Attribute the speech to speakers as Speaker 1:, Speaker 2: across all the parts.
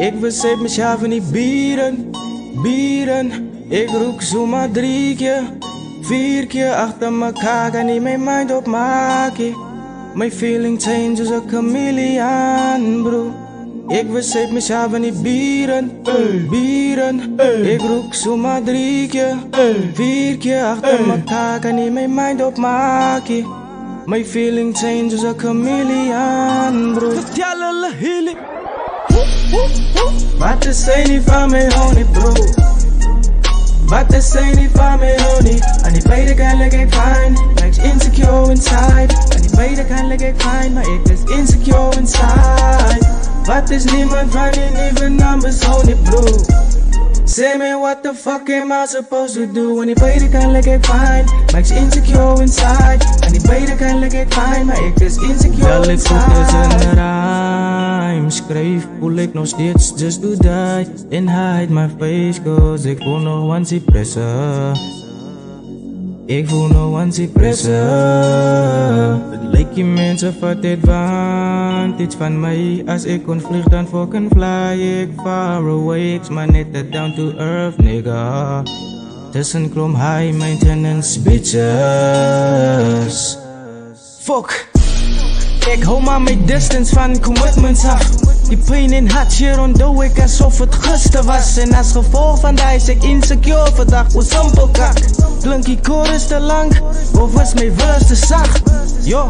Speaker 1: Ik besef mezelf die bieren, bieren. Ik roek zomaar drie keer, vier keer achter elkaar. Kan niet mijn mind opmaken. My feeling changes a chameleon, bro. Ik besef mezelf die bieren, bieren. Ik roek zomaar drie keer, vier keer achter elkaar. Kan niet mijn mind opmaken. My feeling changes a chameleon, bro. Vertel hulle healing. Wat is zij niet van mij, honey, bro? Wat is zij niet van mij, honey? Aan die beide kan ik fijn, maar ik is insecure inside. And he Aan die beide kan ik fijn, maar ik is insecure inside. Wat is niemand van die nieuwe numbers, honey, bro? Say me what the fuck am I supposed to do When die beide kan ik fijn, maar ik is insecure inside. Aan die beide kan ik fijn, maar ik is insecure
Speaker 2: Wel, ik
Speaker 1: inside.
Speaker 2: voel het in de rhyme Schrijf voel ik nog steeds just do die And hide my face cause ik voel nog wansie pressen Ik voel nog wansie pressen Het lijkt je mensen vat advantage. Van mij Als ik kon vlieg dan fucking fly. Ik far away. Ik maar net down to earth nigga. Tussen krom high maintenance bitches.
Speaker 1: Fuck. Ik hou maar mijn distance van commitments af. Die pijn in hart, hier ontdoe ik alsof het gisteren was. En als gevolg van dat is ik insecure vandaag, hoe simpel kak. Klink die chorus te lang, of is mijn verse te zacht? Yo,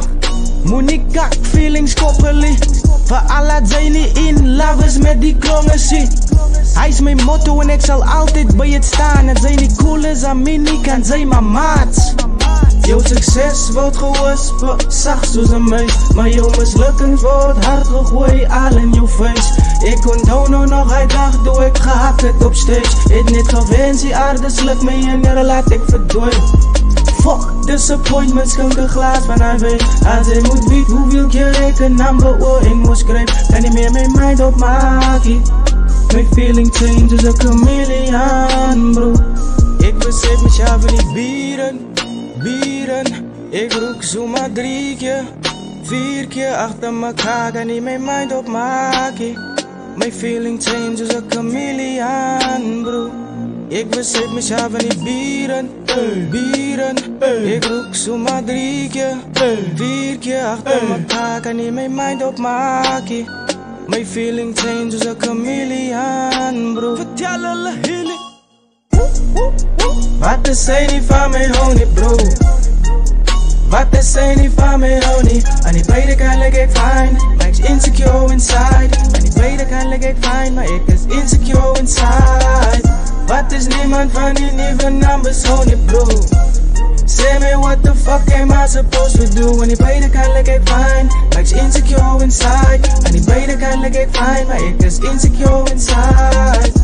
Speaker 1: moet niet kak, feelings koppelen. Voor Allah zijn niet in, love is met die klongen zie. Hij is mijn motto en ik zal altijd bij het staan. En zijn niet is aan mij niet, kan zijn mijn maat. Jouw succes wordt gewispen, zacht zoals een muis. Maar jouw mislukking wordt hard gegooid, al in jouw face Ik onthoud nou nog, hij dacht doe ik gehakt het op stage Het niet gewend, die aarde sluk me in en laat ik verdwijnen Fuck disappointments, skunk een glaas van haar weet. Als hij moet weten hoeveel keer ik een naam beoordeling moest schrijven. Kan niet meer mijn mind opmaken. My feeling changes a chameleon, bro. Ik besef mezelf in die bieren bieren. Ik roek zomaar drie keer, vier keer achter elkaar. Kan niet mijn mind opmaken. My feeling changes a chameleon, bro. Ik besef mezelf in die bieren, bieren. Ik roek zomaar drie keer, vier keer achter elkaar. Kan niet mijn mind opmaken. My feeling changes a chameleon, bro. Vertel hulle healing. Mate se ni a honey bro Mate se ni fame honey And ik weet ik eigenlijk ik fijn Maar ik is insecure inside En ik weet ik like a fine. My ik is insecure inside Wat is niemand van die even numbers honey blue? Say me what the fuck am I supposed to do When ik play the eigenlijk like a fine? ik insecure inside En ik weet ik like a fine. My ik is insecure inside